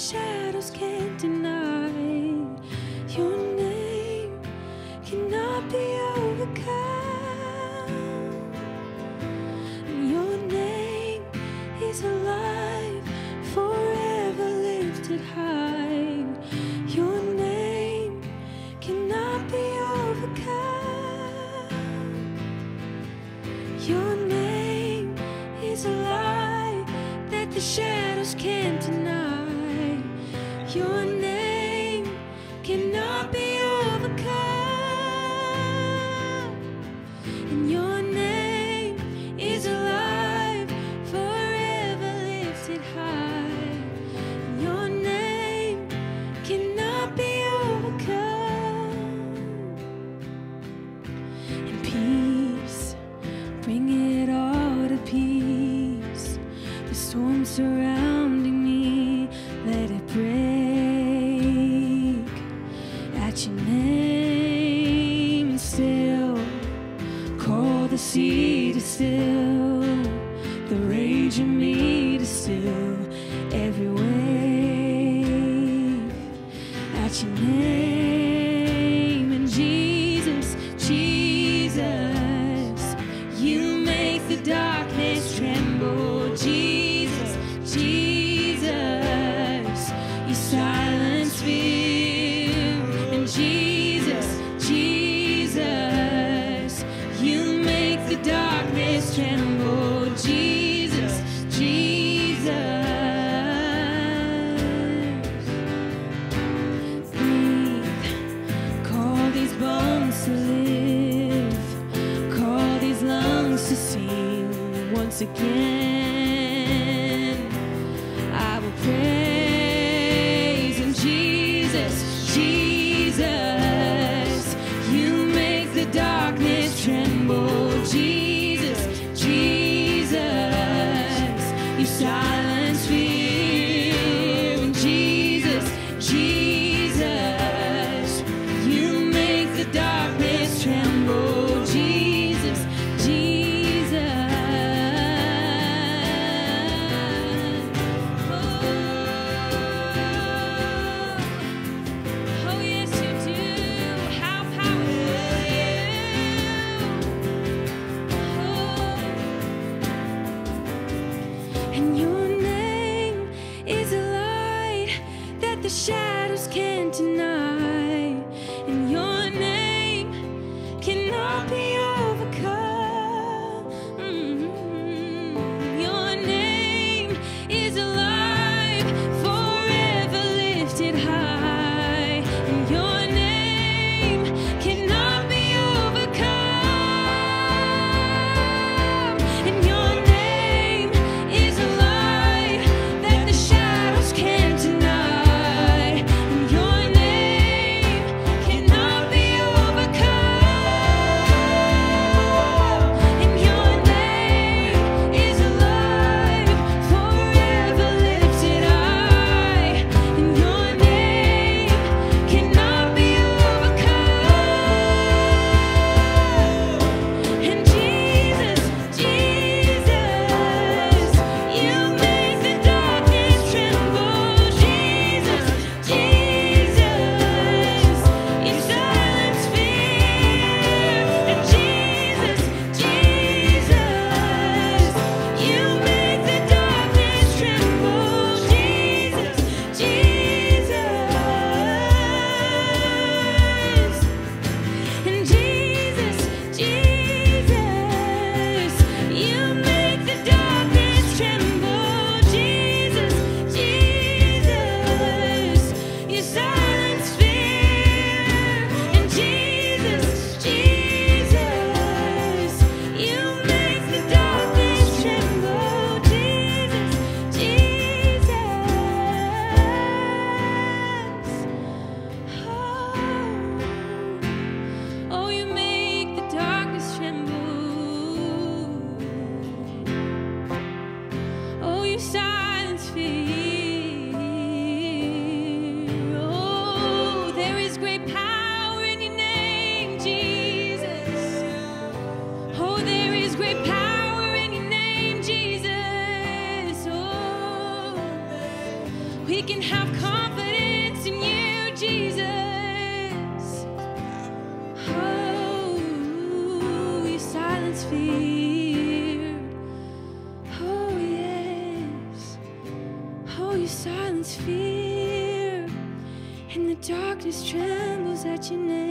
shadows can't deny your name cannot be overcome. Your name is alive, forever lifted high. Your name cannot be overcome. Your name is alive that the shadows can't deny. Your name cannot be overcome, and your name is alive, forever lifted high. Your name cannot be overcome, and peace, bring it all to peace. The storm surrounds. sea to still, the rage in me to still every wave at your name. you shine. shadow. We can have confidence in you, Jesus. Oh, you silence fear. Oh, yes. Oh, you silence fear. And the darkness trembles at your name.